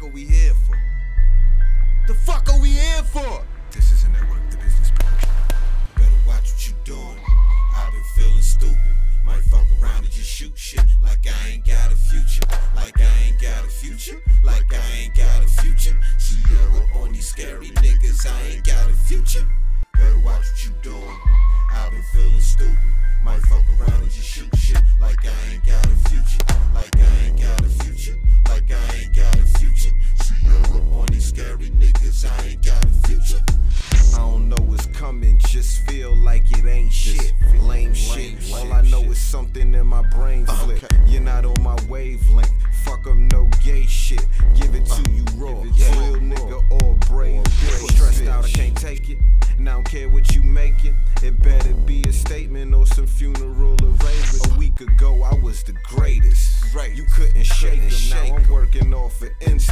fuck are we here for? The fuck are we here for? This is a Network The Business production. Better watch what you doing. I've been feeling stupid. Might fuck around and just shoot shit like something in my brain flip. You're not on my wavelength. Fuck up no gay shit. Give it to you raw. Real nigga or brave bitch. Stressed out, I can't take it. And I don't care what you making. It better be a statement or some funeral arrangement. A week ago, I was the greatest. Right. You couldn't shake them. Now I'm working off of instincts.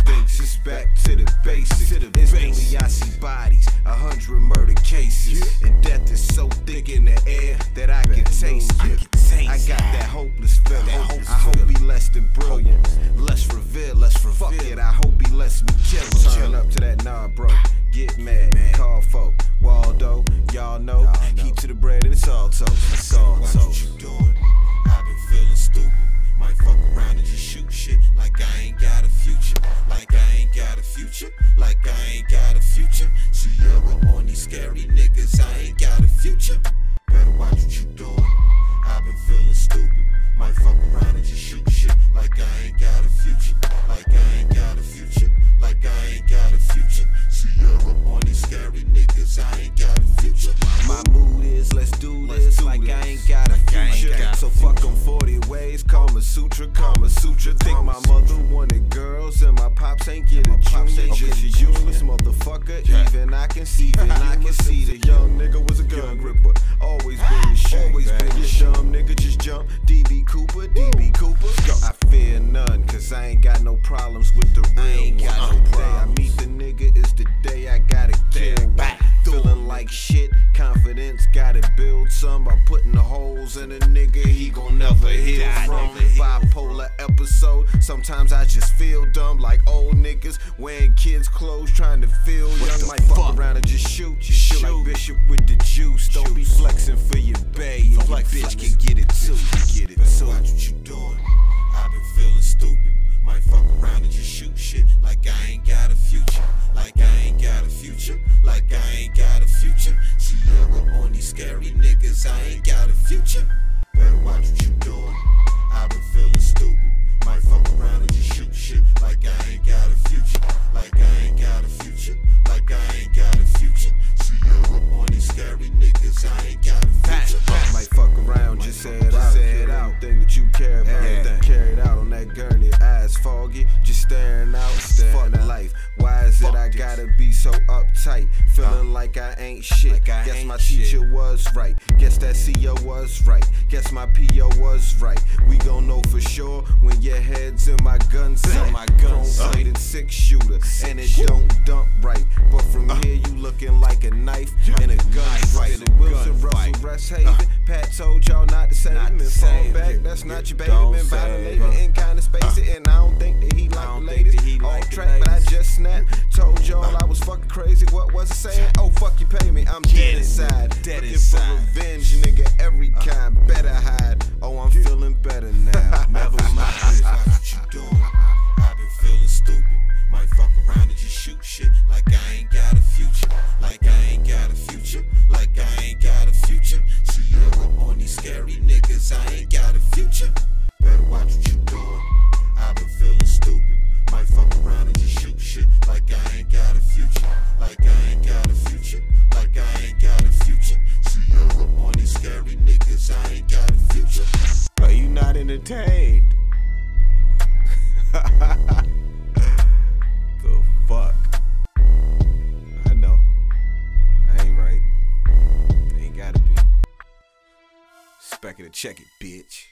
These scary niggas. I ain't got a future. Better watch what you doing. I've been feeling stupid. Might fuck around and just shoot shit like I ain't got a future. Like I ain't got a future. Like I ain't got a future. Ciara on these scary niggas. I ain't got a future. My mood is let's do this like I ain't got a future. So fuck them 40 ways, Kama Sutra, Kama Sutra. Think Just a useless motherfucker. Even I can see it. I can see the young nigga was a gun gripper. Always been the shit. Always been the dumb nigga. Just jump. DB Cooper, DB Cooper. I fear none, cause I ain't got no problems with the real ain't got no day I meet the nigga is the day I gotta kill one. Feeling like shit, confidence gotta build some by putting the holes in a nigga he gon' never heal from. Bipolar episode, sometimes I just feel dumb like old niggas wearing kids' clothes trying to feel young. Might fuck around and just shoot, just shoot like Bishop with the juice. Don't be flexing for your bay, scary niggas. I ain't got a future. Better watch what you doing. I've been feeling stupid. Might fuck around and just shoot shit like I ain't got a future. Like I ain't got a future. Like I ain't got a future. Ciara on these scary niggas. I ain't got a future. Might fuck around, just say it out. Say it out. Thing that you care about. Everything. Carried out on that gurney, eyes foggy, just staring Fuck life. Why is it I gotta be so uptight? Feeling like I ain't shit. Like I Guess ain't my teacher was right. Guess that CEO was right. Guess my PO was right. We gon' know for sure when your head's in my gun sight. my gun sight. Chrome-plated six shooter, and it don't dump right. But from uh. here you looking like a knife and a gun fight. and a Wilson, Russell, fight. Rest Haven. Uh. Pat told y'all not to save Not him and fall back. That's not your baby. Been violated him. and kinda space was it saying? Oh, fuck you, pay me. I'm dead inside. Dead Looking inside. for revenge, nigga. Every kind. Better hide. Oh, I'm entertained? the fuck? I know. I ain't right. Ain't gotta be. Spec it or check it, bitch.